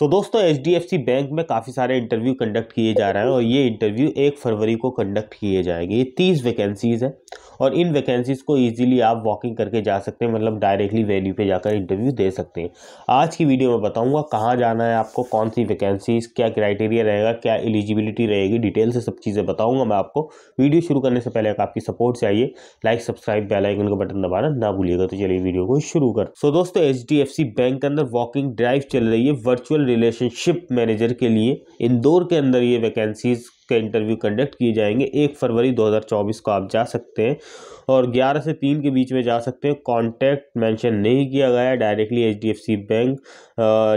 सो so, दोस्तों HDFC bank में काफ़ी सारे इंटरव्यू कंडक्ट किए जा रहे हैं और ये इंटरव्यू एक फरवरी को कंडक्ट किए जाएँगे। ये तीस वैकेंसीज़ हैं। और इन वैकेंसीज़ को ईजिली आप वॉकिंग करके जा सकते हैं मतलब डायरेक्टली वैल्यू पे जाकर इंटरव्यू दे सकते हैं। आज की वीडियो में बताऊँगा कहाँ जाना है आपको कौन सी वैकेंसीज क्या क्राइटेरिया रहेगा क्या एलिजिबिलिटी रहेगी डिटेल से सब चीज़ें बताऊँगा मैं आपको। वीडियो शुरू करने से पहले आपकी सपोर्ट चाहिए लाइक सब्सक्राइब बेल आइकन का बटन दबाना ना भूलिएगा। तो चलिए वीडियो को शुरू कर। सो so, दोस्तों HDFC बैंक के अंदर वॉकिंग ड्राइव चल रही है वर्चुअल रिलेशनशिप मैनेजर के लिए। इंदौर के अंदर ये वैकेंसीज के इंटरव्यू कंडक्ट किए जाएँगे। एक फरवरी 2024 को आप जा सकते हैं और 11 से 3 के बीच में जा सकते हैं। कॉन्टैक्ट मेंशन नहीं किया गया directly HDFC bank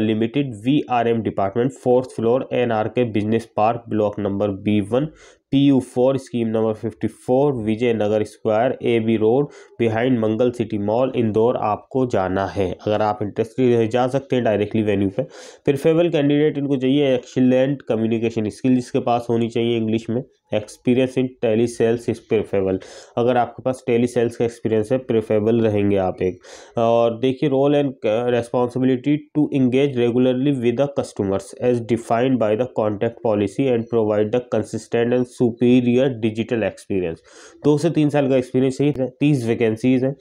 limited, V R M department, fourth floor के, business park, block number B one. P U four scheme number fifty four Vijay Nagar square A B road behind Mangal city mall Indore आपको जाना है। अगर आप interested जा सकते हैं directly venue पे। फिर फेवल कैंडिडेट इनको चाहिए एक्सीलेंट कम्युनिकेशन स्किल जिसके पास होनी चाहिए इंग्लिश में। Experience in tele sales is preferable अगर आपके पास टेली सेल्स का एक्सपीरियंस है प्रेफेबल रहेंगे आप एक। और देखिए role and responsibility to engage regularly with the customers as defined by the contact policy and provide the consistent and superior digital experience दो से तीन साल का एक्सपीरियंस चाहिए तीस वैकेंसीज हैं।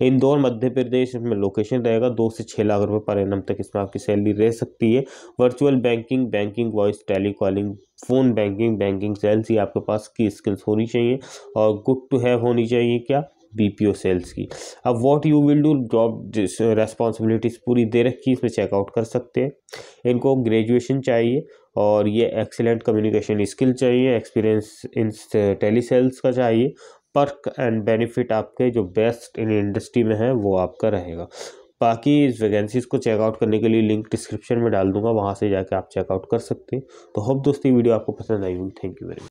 इंदौर, मध्य प्रदेश में लोकेशन रहेगा, दो से छः लाख रुपए पर एनम तक इसमें आपकी सैलरी रह सकती है। Virtual banking banking voice tele calling phone banking banking sales ही आपके पास की स्किल्स होनी चाहिए और गुड टू हैव होनी चाहिए क्या? बीपीओ सेल्स की। अब what you will do job responsibilities पूरी दे रखी इसमें चेकआउट कर सकते हैं। इनको ग्रेजुएशन चाहिए और ये एक्सीलेंट कम्युनिकेशन स्किल चाहिए एक्सपीरियंस इन टेली सेल्स का चाहिए। पर्क एंड बेनिफिट आपके जो बेस्ट इन इंडस्ट्री में है, वो आपका रहेगा। बाकी इस वैकेंसीज को चेकआउट करने के लिए लिंक डिस्क्रिप्शन में डाल दूँगा, वहाँ से जाके आप चेकआउट कर सकते हैं। तो होप दोस्तों वीडियो आपको पसंद आई होगी। Thank you very much